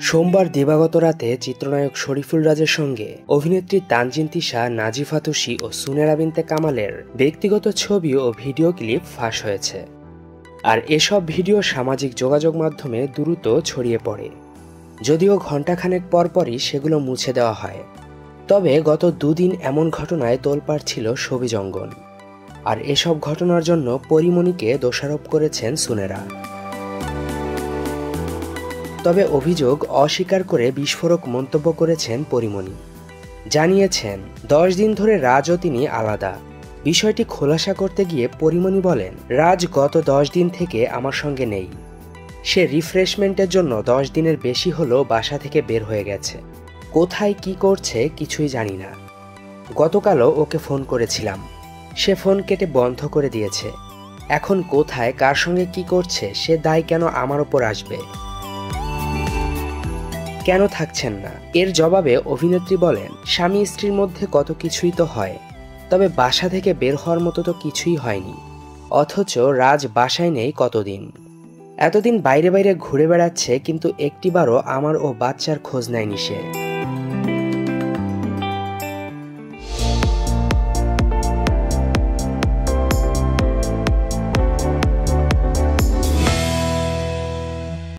সোমবার দিবাগত রাতে চিত্রনায়ক শরীফুল রাজের সঙ্গে অভিনেত্রী তানজিন তিশা, নাজিফা তুষি ও সুনেরা বিনতে কামালের ব্যক্তিগত ছবি ও ভিডিও ক্লিপ ফাঁস হয়েছে। আর এসব ভিডিও সামাজিক যোগাযোগ মাধ্যমে দ্রুত ছড়িয়ে পড়ে। যদিও ঘণ্টাখানেক পরপরই সেগুলো মুছে দেওয়া হয়। তবে গত দুদিন এমন ঘটনায় তোলপাড় ছিল ছবি জঙ্গল। আর এসব ঘটনার জন্য পরিমণিকে দোষারোপ করেছেন সুনেরা। তবে অভিযোগ অস্বীকার করে বিস্ফোরক মন্তব্য করেছেন পরিমণি। জানিয়েছেন, দশ দিন ধরে রাজও তিনি আলাদা। বিষয়টি খোলাসা করতে গিয়ে পরিমণি বলেন, রাজ গত দশ দিন থেকে আমার সঙ্গে নেই। সে রিফ্রেশমেন্টের জন্য দশ দিনের বেশি হলো বাসা থেকে বের হয়ে গেছে। কোথায় কি করছে কিছুই জানি না। গতকালও ওকে ফোন করেছিলাম। সে ফোন কেটে বন্ধ করে দিয়েছে। এখন কোথায়, কার সঙ্গে কি করছে, সে দায় কেন আমার ওপর আসবে? কেন থাকছেন না? এর জবাবে অভিনেত্রী বলেন, স্বামী স্ত্রীর মধ্যে কত কিছুই তো হয়, তবে বাসা থেকে বের হওয়ার মতো তো কিছুই হয়নি, অথচ রাজ বাসায় নেই কতদিন। এতদিন বাইরে বাইরে ঘুরে বেড়াচ্ছে, কিন্তু একটিবারও আমার ও বাচ্চার খোঁজ নেয়নি সে।